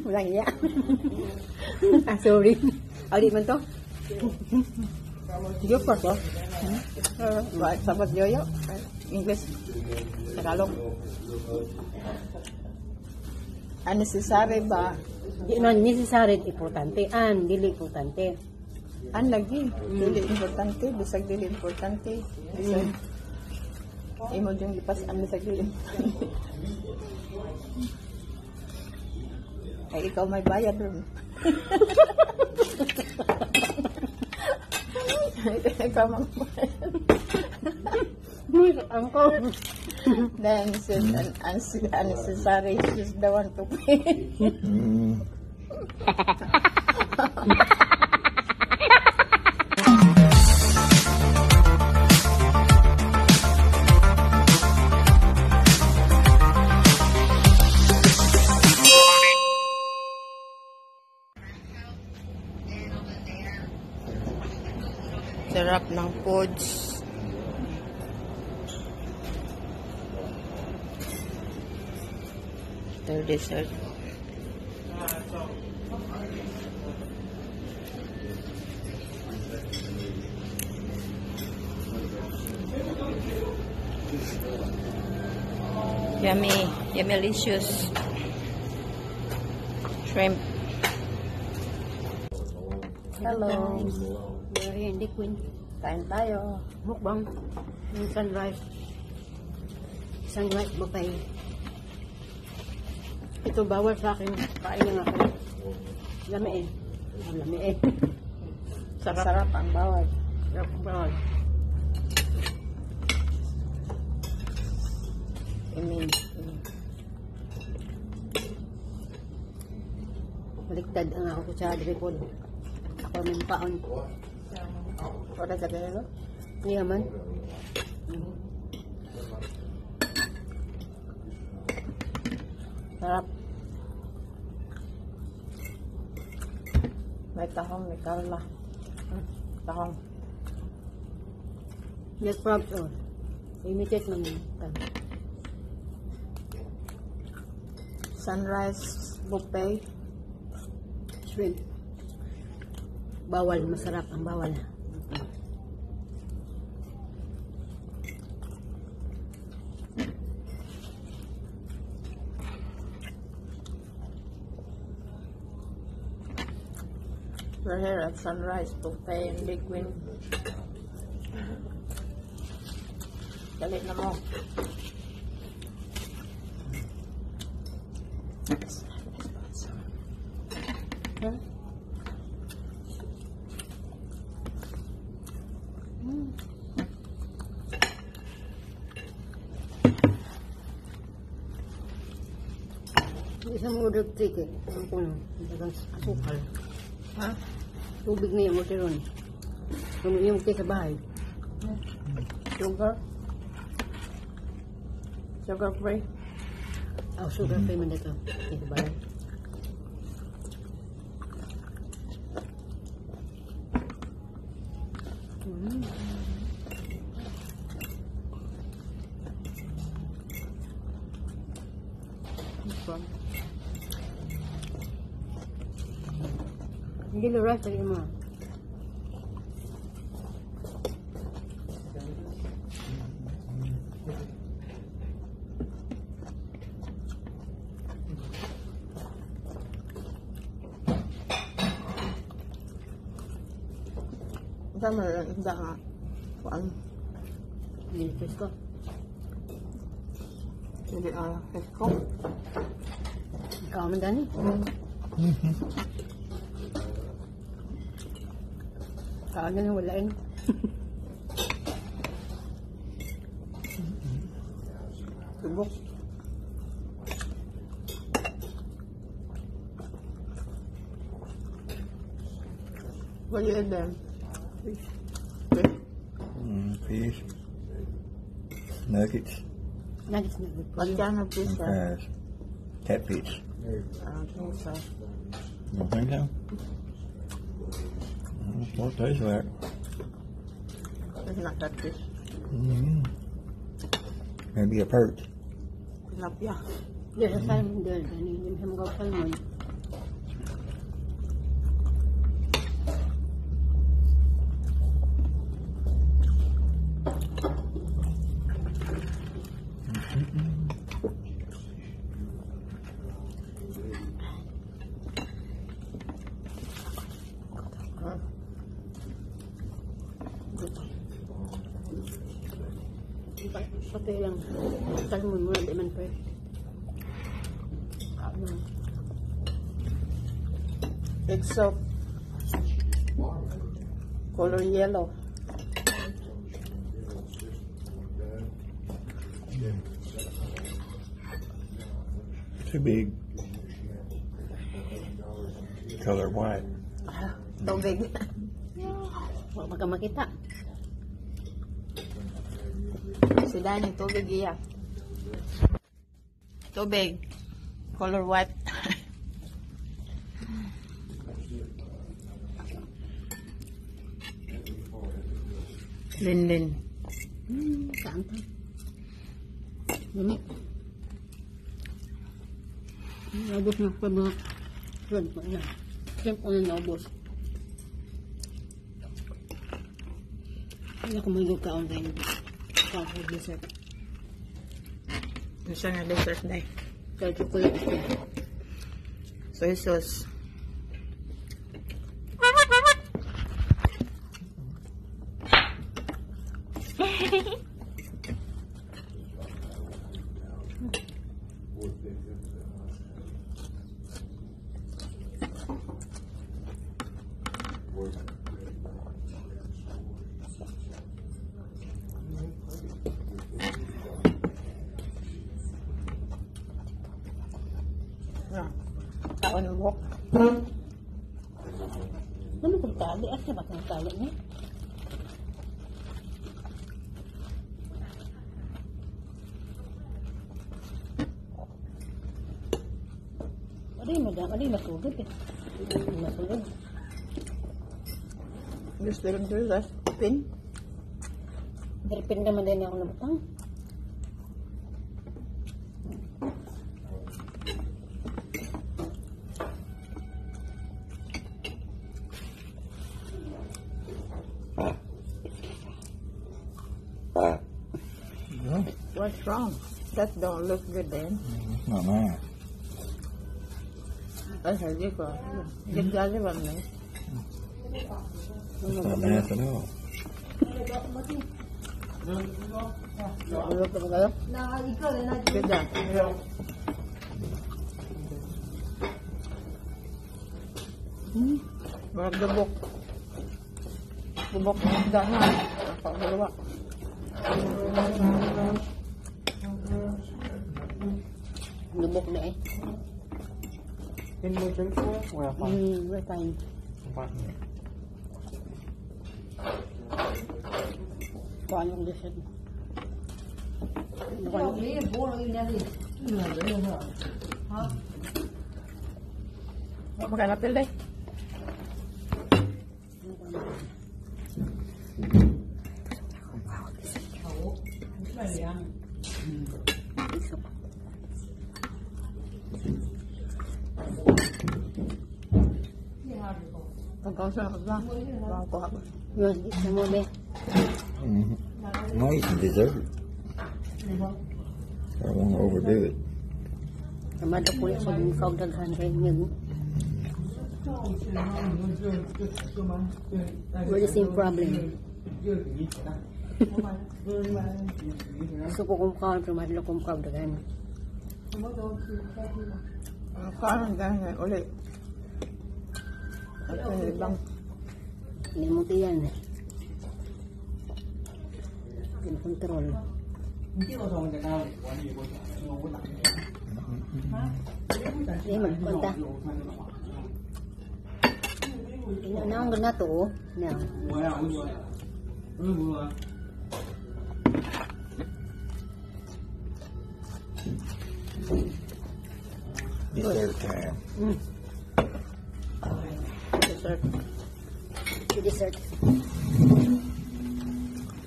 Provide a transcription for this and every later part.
Walang iya. ah, sorry. O, di man to? Joke pa to? Uh, right, sabat yoyo. English. Tagalog. Unnecessary ba? Di man necessary importante an dili importante. An lagi. Dili importante. Bisag dili importante. Bisag. Imo yung lipas ang bisag dili. Ay, ikaw may bayad ron. ikaw mang bayad. Ang ko. Then, said, un- un- unnecessary, she's the one to pay. towards the desert. Yummy, yummy delicious shrimp. Hello. Hello. We're in the Queen. Kain tayo. Mukbang. Yung sunrise. Sunrise buffet. Ito bawal sa akin. Kain lang ako. Lami eh. Ang Lami eh. Sarap. Sarap ang bawal. Sarap ang bawal. Imin. Baliktad ang ako sa dripod. Ako may paon. Ora sa ganito? Hindi naman. Sarap. May tahong, may karla. Tahong. Yes, props oh. Limited yun. Sunrise buffet. Shrimp. Bawal, masarap ang bawal. We're here at Sunrise Buffet in Big Win. Dali na mo. Isang order ticket. Ang kuno. Dagang asukal. Ha? Tubig na yung order ron. Kung yung kayo sa bahay. Sugar? Sugar free? Oh, sugar free man dito. Kayo sa bahay. kilo rice lagi mah. Sao mà dạ khoảng nhìn thế cơ. Nhìn cái cơ Còn mình đánh Kaaga na wala yun. Subok. What do you eat then? Fish. Fish. Mm, fish. Nuggets. Na good What kind of fish? ah? Fries. Catfish. I don't think so. You don't think so? What it tastes like? It's not that good? Mm-hmm. Maybe a perch. Yeah. Yeah, the same. Him go play one. Too big. Color white. Ah, tubig. Huwag magka makita. si Danny, tubig iya. Tubig. Color white. Linlin. Hmm, saan to? Dami. Naubos na pa mga shrimp ko na. Shrimp ko na naubos. Hindi ako may kaon kayo. Kaon ko dessert. Isa nga dessert day. Kaya chocolate ito. Soy sauce. Ah, Taon ng buhok. Ano kung tali? At sa batang tali niya? Adi mo dyan, adi masulod eh. Adi masulod. Gusto rin sila sa pin. Daripin naman din ako nabutang. No, What's wrong? That don't look good then. it's not mine. ở thầy giúp rồi giúp ra giúp bạn nữa Tạm biệt rồi đó Tiếp ra Và gebok Gebok jangan Apa dulu pak Gebok deh In the drink for it? Where fine? Mm, we're fine. Fine. Fine, I'm just kidding. Không, nó đi ra đi. Nửa đấy nữa hả? Hả? Một cái là bên đây. Nice mm-hmm. and dessert. I won't overdo it. Mà đọc quên không không được hành cái những We're the same problem. Gusto ko kung kaon, tumatlo kung kaon, dagan. Kaon, dagan, ulit bông lấy một tí này mình không tròn đấy mình con ta nó không cần nó tủ nè Đi theo. dessert. To dessert.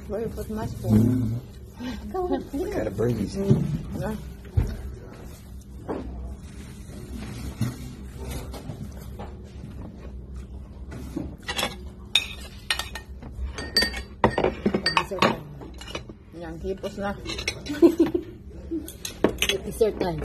Where you put my spoon? Go on, I gotta bring these. Mm. Yeah. Yan, hipos na. Dessert time.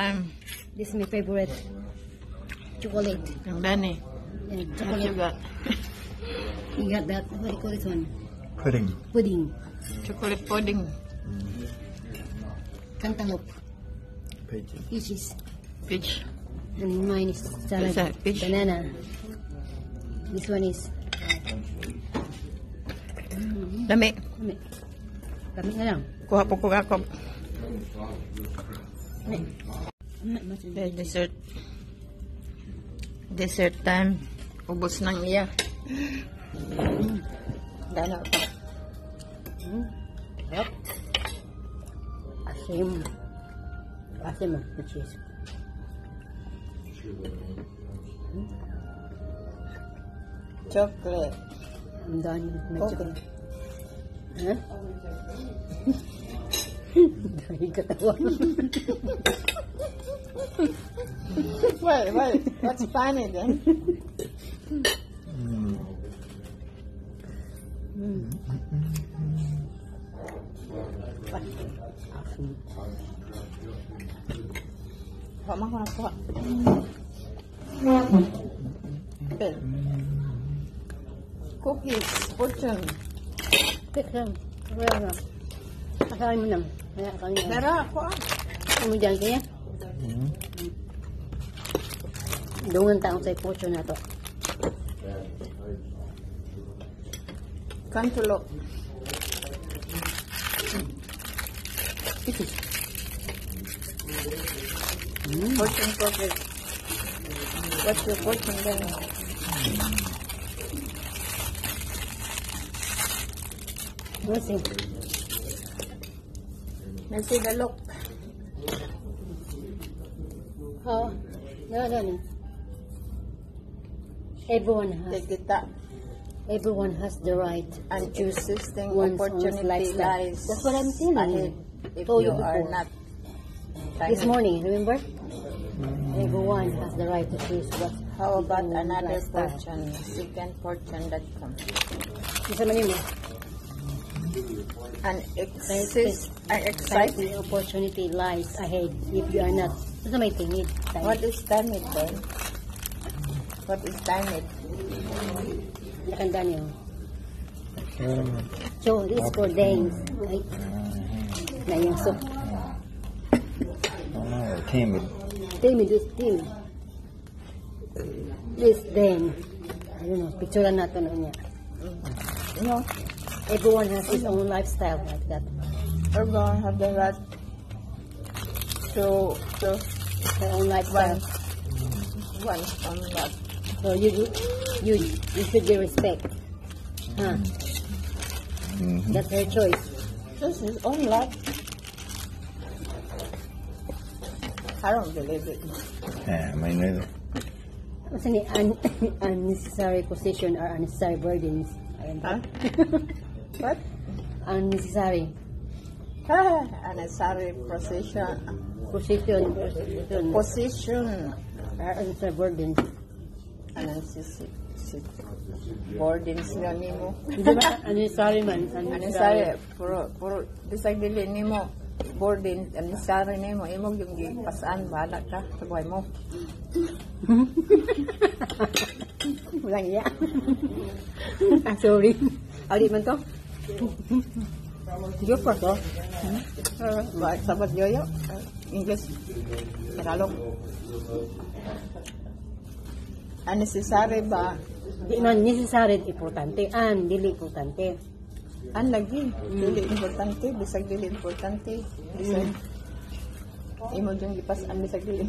Um, this is my favorite chocolate. Ang dani. Yeah, chocolate. Sugar. you got that. What do you call this one? Pudding. Pudding. Chocolate pudding. Mm-hmm. Cantaloupe. Peach. Peaches. Peach. And mine is salad. Peach. Banana. This one is. Lame. Lame. Kami na lang. Kuha po ko ako. Okay, dessert. Dessert time. Ubos ng iya. Dano pa. Hmm. Yep. Asim. Asim the cheese. Chocolate. I'm done with my Okay. chocolate. Dah ni kata. Wait, wait. That's funny then? Kau makan apa? Cookies, fortune kan. Ayah. Ayah minum. Ayah kan. Merah aku. Kamu jangan ya. Dungan tak usai pocho na to. Kantulo. Ikis. Pocho ni kopi. What's your fortune then? Let's see. Let's see the look. Oh, no. Everyone has, up. everyone has the right and existing One's own opportunity lifestyle. lies That's what I'm telling ahead you. if Told you you are before. not This morning, remember? Everyone has the right to choose what How about own another lifestyle. fortune? Second fortune.com. Isa man mo. An exist, an exciting. Exciting opportunity lies ahead if you are not. Ito may tingid. What is time it then? What is time it? Nakanda niyo. So, this is for days. Ay, na yung soup. oh, timid. Tell me this thing. This then. I don't know. Picturean natin na niya. You know, Everyone has his own lifestyle like that. we're going to have the right to, to Their own lifestyle. one on that. So you you you should be respect. Huh? Mm-hmm. That's her choice. This is own life. I don't believe it. Yeah, me neither. What's any un unnecessary position or unnecessary burdens? Ayan Huh? What? unnecessary Ah, unnecessary position. position position Position. unnecessary burdens. Unnecessary. Boarding sila nimo. Hindi ba unnecessary man? Unnecessary. Puro, puro, bisag dili nimo. Boarding, unnecessary nimo. Imog yung gipasaan, bahala ka sa buhay mo. Walang iya. ah, sorry. Audi man to? Yo pa to. Uh, ba, sabat yoyo. Uh, English. Tagalog. Unnecessary ba? Di man necessary importante. An, dili importante. An lagi. Dili importante. Bisag dili importante. Bisag. Imo yung gipasaan bisag dili.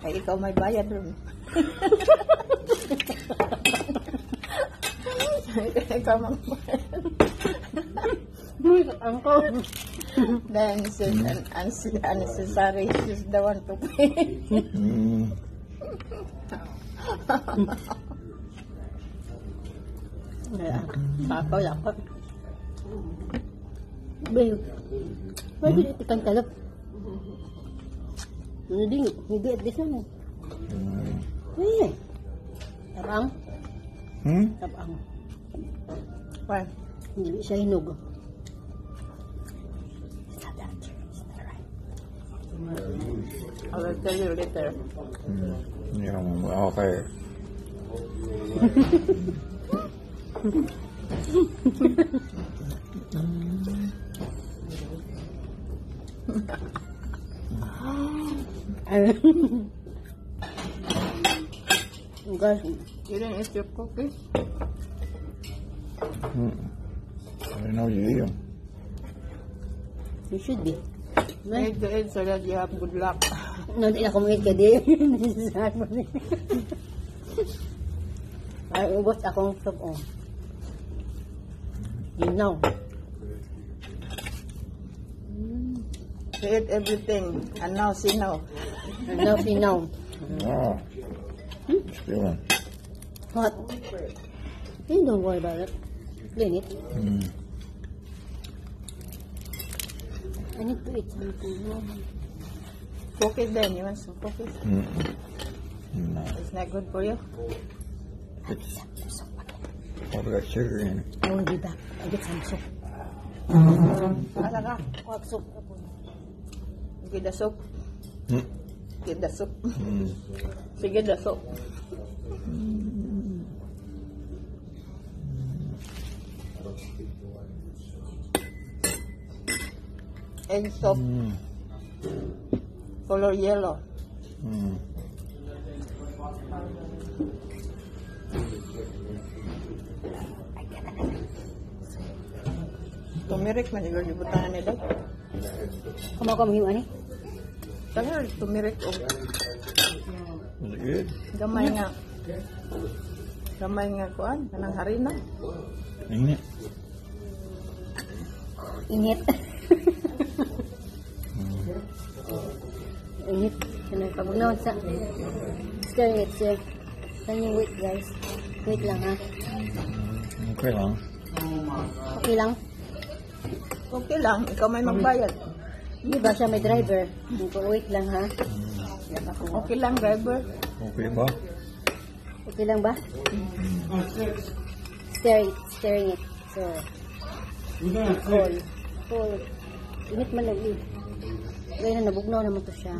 Ay, ikaw may bayad ron. ikaw bayad. Ang ko. Then, un- un- unnecessary, she's the one to pay. Mm. Papaw lang ko. Bayo. Bayo, hmm? ikan talap. Ano din, hindi at least naman. Eh. Tabang? Hmm? Tabang. Well, Hindi siya hinog. I will tell you later. Mm. Yeah, okay. Guys, You didn't eat your cookies? I didn't know you eat them. you should be. Eat the egg so that you have good luck. No, di na kumingit ka di. Ay, ubos akong soup, oh. You know. You eat everything. And now see now. And now, see now. Ah. Oh. Stealing. What? Hey, don't worry about it. Clean it. Mm. I need to eat something. Cookies then. You want some cookies? Mm. No. It's not good for you? It's all got sugar in it. I will be back. I get some soup. Asa ka? What soup? Get the soup. Mm. Get the soup. Mm. Sige, the soup. and soft mm. color yellow. Mm. Tumirik man yung libutan nila. Kumakamhiw ani? Tanga tumirik o. Gamay nga. Gamay nga kuan, kanang harina. Ain't it? Init. Init. Kanang kabugnaw sa. Stir it, sir. Can you wait, guys? Wait lang, ha? Okay lang. Okay lang. Okay lang, ikaw may magbayad. Di ba siya may driver? Wait lang, ha? Okay lang, driver. Okay ba? Okay lang ba? Stir it, stirring it. So, cool. Cool. Init man lang eh. Kaya na nabugnaw naman to siya.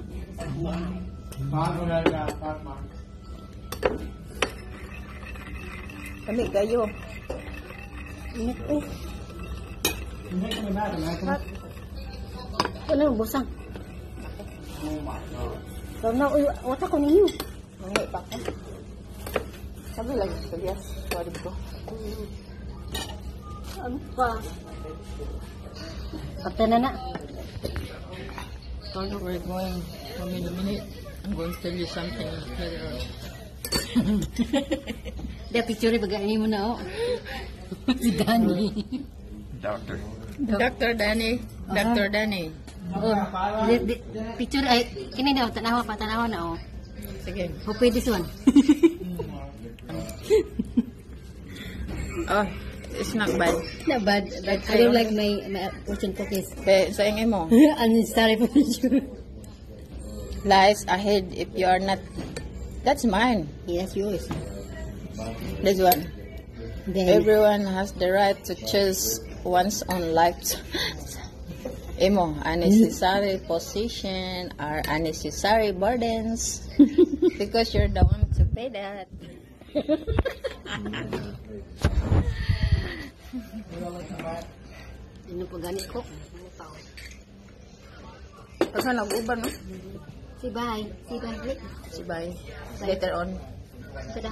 Kami kayo. Init eh. Hot. Ano yung busang? So na, uy, wata ko ninyo. Mangi pa ko. Sabi lang, yes, sorry ko. Ano pa? Kapta na na. So we're going one minute, minute. I'm going to tell you something later on. Dia picture bagay mo na oh. si Danny. Doctor. Dr. Danny, Dr. Danny. Oh, di, di, picture ay kini daw tanawa pa tanawa na oh. Sige. O pwede this one. Oh, it's not bad. Not bad, but I don't like my my fortune cookies. Kaya sa ingay mo, Unnecessary for sure. lies ahead if you are not. That's mine. Yes, yours. This one. Then, Everyone has the right to choose one's own life. Emo, unnecessary position or unnecessary burdens because you're the one to pay that. ano pa ganit ko? Kasi nag-uban, no? Si bye. Si. Wait. Si bye. Later on. Tada.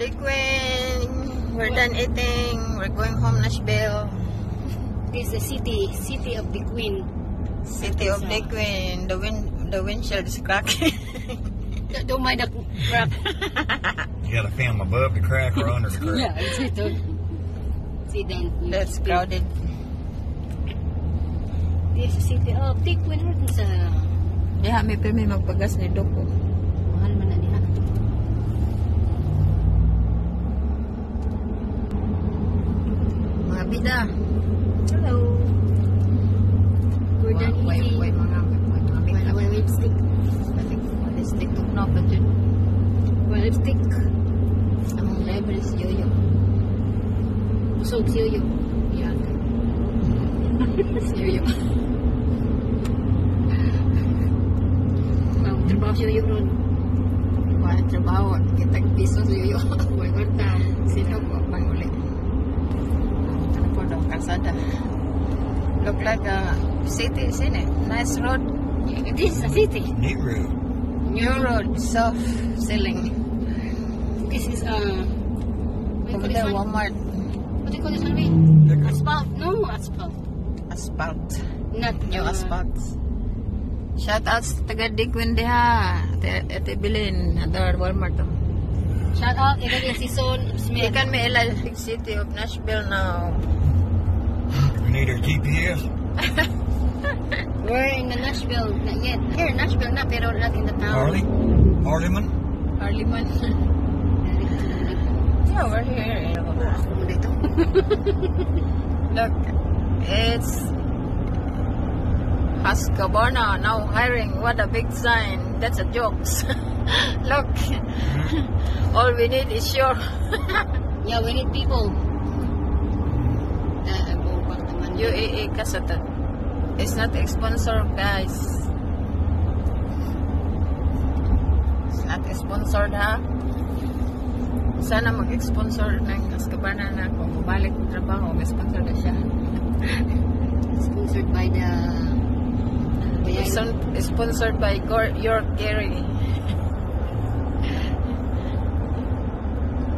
The Queen, we're done eating. We're going home, Nashville. This is the city, city of the queen. City of the Queen. The wind, the windshield is cracking. Don't mind the crack. You got a film above the crack or under the crack? yeah, it's ito. See then. That's crowded. This is city of the queen. Ito sa Diha, may pirmi magpagas ni Doko. mahal man na diha. Mga bida. Hello. Lipstick. Among driver is Yoyo. Busog si Yoyo. Yeah. si Yuyo. Ang trabaho siya yung ron. Wala trabaho. Kitag piso si Yuyo. Huwag kwarta. Sino po pang uli? Ano po daw, kalsada. Look like a city, sine. Nice road. This is a city. Neat road. New road, soft ceiling. This is uh, what do you Over there, one? Walmart. What do you call this one? Asphalt. No, asphalt. Asphalt. Not New uh, asphalt. Shout out sa taga Digwin diha. Ate, ate Bilin, ador Walmart. to. Shout out, even yung season Smith. Ikan may ila big city of Nashville now. We need our GPS. We're in the Nashville. Not yet. Here, Nashville na, pero not in the town. Harley? Harleyman? Harliman. yeah, we're here. Ako mo dito. Look, it's Husqvarna now hiring. What a big sign. That's a joke. Look, all we need is your. Yeah, we need people. Uh, go. UAA kasata. It's not a sponsor, guys. It's not sponsored, ha? Sana mag-sponsor ng Husqvarna na kung bumalik ng trabaho, may sponsor na siya. Sponsored by the... Ano ba Sponsored by Gor- York Gary.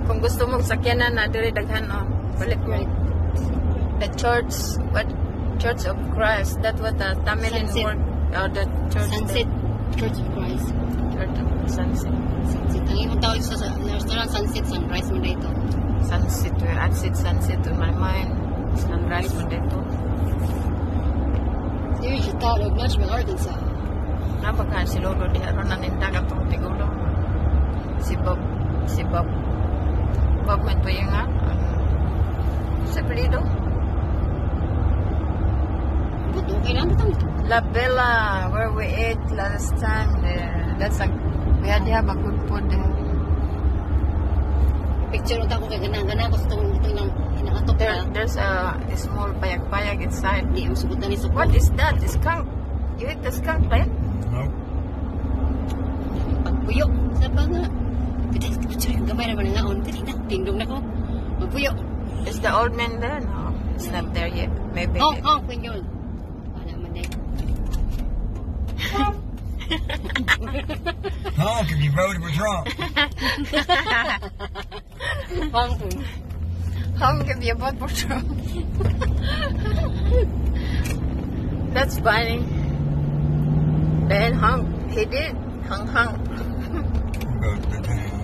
Kung gusto mong sakyanan na diri daghan oh. Balik mo. The church, what? Church of Christ. That what the Tamilian Sunset. word. Oh, the church. Sunset Church of Christ. Church of Sunset. Sunset. Ang ibang tawag sa, restaurant, Sunset, Sunrise mo dito. Sunset. Where I sit sunset to my mind. Sunrise mo dito. There is a town of Nashville, Arkansas. Napaka si Lolo di aron na ninda ka tong tigulo. Si Bob, si Bob. Bob to yung nga. Sa pelido. But okay lang ito. La Bella, where we ate last time there. That's a, we had to have a good food there. Picture unta ko kay ganang-ganang ko sa itong itong nang inaatok there na. there's a, a small payag-payag inside. Hindi, ang sugot ni Suko. What is that? Is skunk? You eat the skunk plant? No. Pagpuyo. Sa ba nga? Pwede, picture yung gamay naman nga on. Dili na, tingdong na ko. Pagpuyo. Is the old man there? No, it's not there yet. Maybe. Oh, oh, pinyol. Wala man din. Honk if you voted for Trump. Honk. Honk if your vote was wrong. That's funny. Then honk. He did. Honk, honk. Vote the town.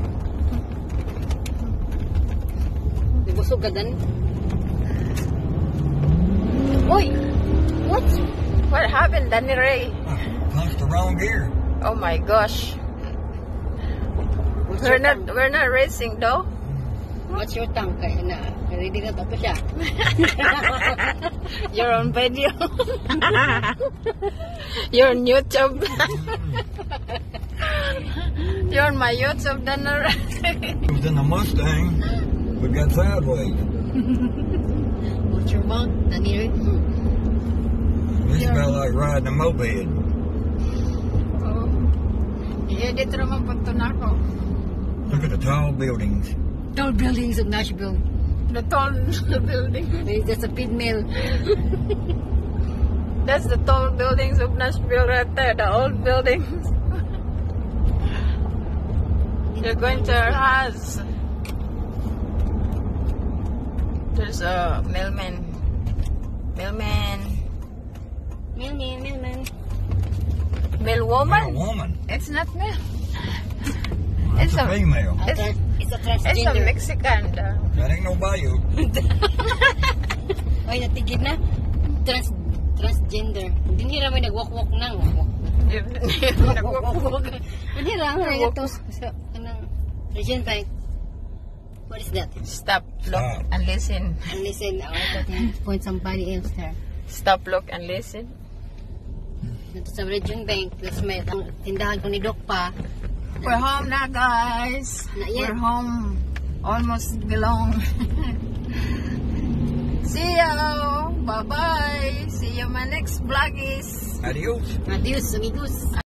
Dibusog ka! What? What happened, Danny Ray? Punched the wrong gear. Oh my gosh. What's We're not, tongue? we're not racing though. What's your tongue? Kaya na, ready na tapos siya. You're on video. You're on YouTube. You're on my YouTube, Danny Ray. It was in the Mustang, but got sideways. What's your mouth? Danny? This felt like riding a moped. Yeah, dito naman punto na ako. Look at the tall buildings. Tall buildings of Nashville. The tall building. There's just a feed mill. That's the tall buildings of Nashville right there, the old buildings. You're going to our house. There's a mailman. Mailman. Mailman, mailman. Mail A woman? woman. It's not mail. That's It's a a- female. It's- it's a It's a transgender. Mexican. uh, That ain't no bayou. Ay, natigid na. Trans transgender. Hindi nila may nagwalk-walk na. Walk-walk. Nagwawak. Hindi lang. Nagwalk. Ito. Sa, kanang, Regent Bank. What is that? Stop, look, Stop. and listen. And listen, I thought you point somebody else there. Stop, look, and listen. Dito sa Regent Bank, plus may ang tindahan ko ni Doc pa. We're home now, guys. Not yet. We're home. Almost belong. See ya. bye-bye. See you my next vlog is. Adios. Adios, amigos.